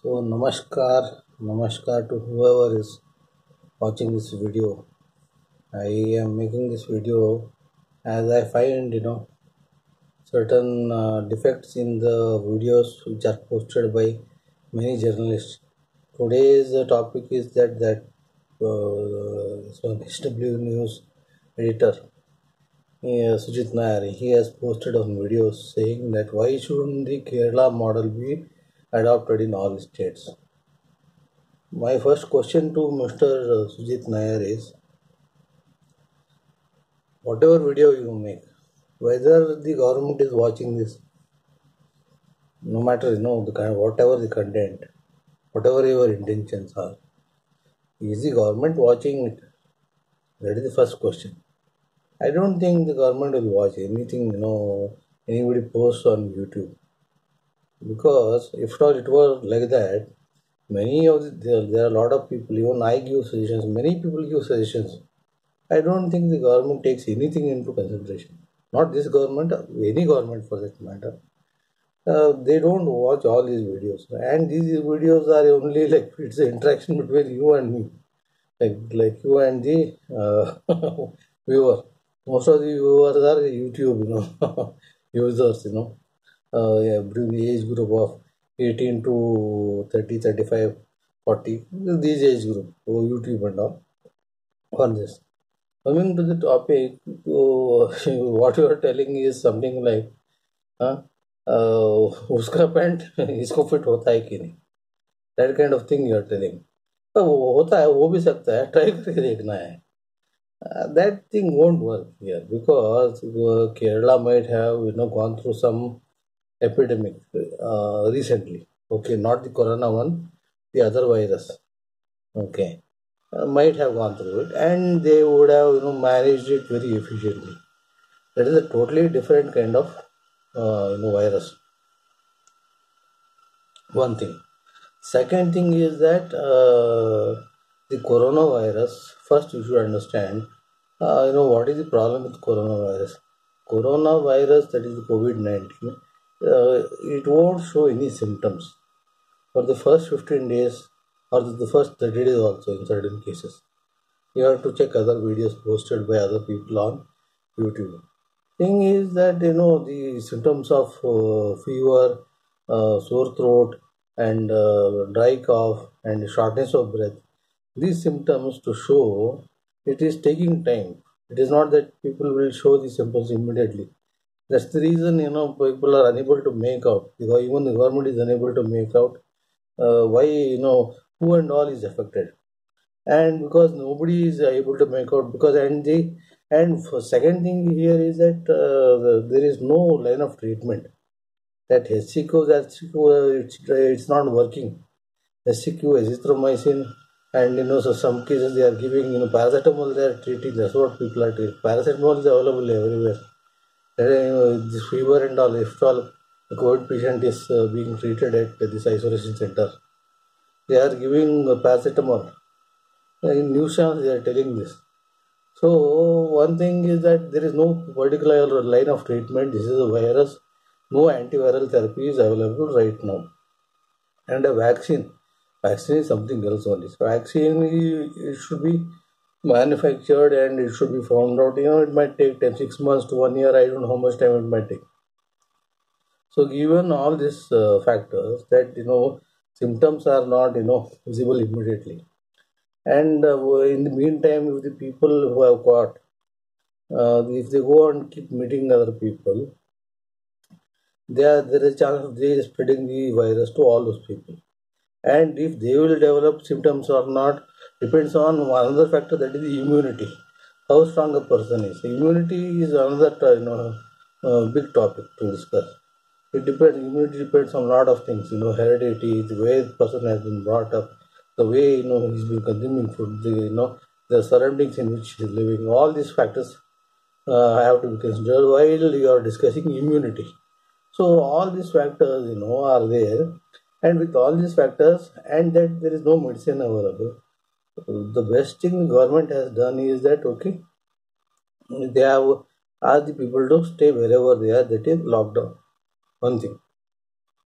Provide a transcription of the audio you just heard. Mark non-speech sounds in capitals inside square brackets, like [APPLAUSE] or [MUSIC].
So namaskar, namaskar to whoever is watching this video. I am making this video as I find you know certain uh, defects in the videos which are posted by many journalists. Today's uh, topic is that that uh, so HW News editor uh, Sujit Nair he has posted on videos saying that why shouldn't the Kerala model be adopted in all states. My first question to Mr. Sujit Nair is whatever video you make, whether the government is watching this, no matter you know the kind, whatever the content, whatever your intentions are, is the government watching it? That is the first question. I don't think the government will watch anything you know anybody posts on YouTube because if not it was like that many of the, there, there are a lot of people even i give suggestions many people give suggestions. I don't think the government takes anything into consideration. Not this government any government for that matter. Uh, they don't watch all these videos. And these videos are only [LAUGHS] like it's an interaction between you and me. Like like you and the uh, [LAUGHS] viewer. Most of the viewers are youtube you know [LAUGHS] users you know uh, age group of 18 to 30, 35, 40, these age group, so YouTube and all, on this. Coming to the topic, uh, what you are telling is something like, uh, उसका pant इसको fit होता है कि नहीं that kind of thing you are telling तो होता है वो भी सकता है ट्राई करके देखना है that thing won't work here because Kerala might have you know gone through some epidemic uh, recently. Okay, not the corona one, the other virus. Okay, uh, might have gone through it, and they would have you know managed it very efficiently. That is a totally different kind of uh, you know virus. One thing. Second thing is that uh, the coronavirus. First, you should understand. Uh, you know what is the problem with coronavirus? Coronavirus, that is COVID nineteen uh, it won't show any symptoms for the first 15 days or the first 30 days also in certain cases. You have to check other videos posted by other people on YouTube. Thing is that you know the symptoms of uh, fever, uh, sore throat, and uh, dry cough and shortness of breath. These symptoms to show it is taking time. It is not that people will show the symptoms immediately that's the reason you know people are unable to make out. Because even the government is unable to make out uh, why you know who and all is affected, and because nobody is able to make out because and the and second thing here is that uh, there is no line of treatment. That HCQ, HCQ, it's, it's not working. HCQ, azithromycin, and you know so some cases they are giving you know paracetamol they are treating. That's what people are treating. Paracetamol is available everywhere this fever and all, if all the COVID patient is uh, being treated at this isolation center, they are giving paracetamol. In news channels, they are telling this. So, one thing is that there is no particular line of treatment. This is a virus. No antiviral therapy is available right now. And a vaccine. Vaccine is something else only. So, vaccine it should be manufactured and it should be found out. You know it might take 10 6 months to one year. I don't know how much time it might take. So given all these uh, factors that you know symptoms are not you know visible immediately. And uh, in the meantime if the people who have got uh, if they go and keep meeting other people there there is a chance of they spreading the virus to all those people. And if they will develop symptoms or not depends on another factor that is the immunity. How strong a person is. Immunity is another you know uh, big topic to discuss. It depends immunity depends on a lot of things you know heredity the way the person has been brought up the way you know he's been consuming food the you know the surroundings in which he's living. All these factors uh, have to be considered while you are discussing immunity. So all these factors you know are there. And with all these factors and that there is no medicine available the best thing the government has done is that okay they have asked the people to stay wherever they are that is lockdown. One thing